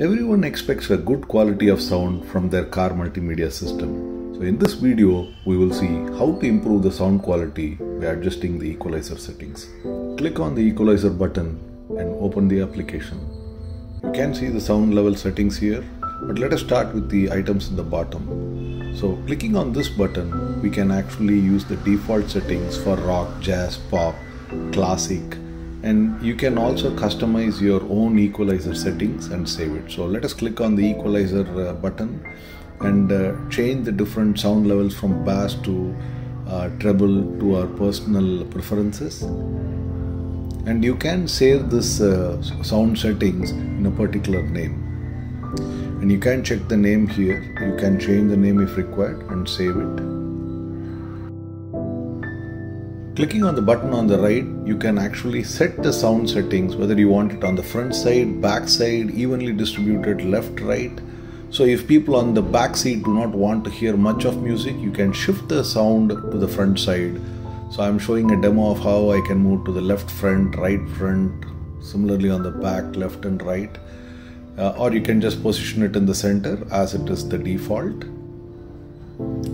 Everyone expects a good quality of sound from their car multimedia system. So in this video, we will see how to improve the sound quality by adjusting the equalizer settings. Click on the equalizer button and open the application. You can see the sound level settings here, but let us start with the items in the bottom. So clicking on this button, we can actually use the default settings for rock, jazz, pop, classic, and you can also customize your own equalizer settings and save it. So let us click on the equalizer uh, button and uh, change the different sound levels from bass to uh, treble to our personal preferences. And you can save this uh, sound settings in a particular name. And you can check the name here. You can change the name if required and save it Clicking on the button on the right, you can actually set the sound settings whether you want it on the front side, back side, evenly distributed, left, right. So if people on the back seat do not want to hear much of music, you can shift the sound to the front side. So I'm showing a demo of how I can move to the left front, right front, similarly on the back, left and right. Uh, or you can just position it in the center as it is the default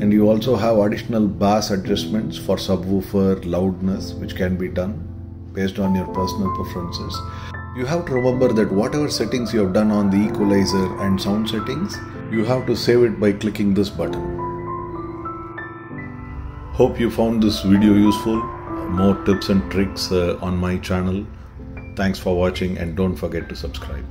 and you also have additional bass adjustments for subwoofer loudness which can be done based on your personal preferences. You have to remember that whatever settings you have done on the equalizer and sound settings you have to save it by clicking this button. Hope you found this video useful. More tips and tricks uh, on my channel. Thanks for watching and don't forget to subscribe.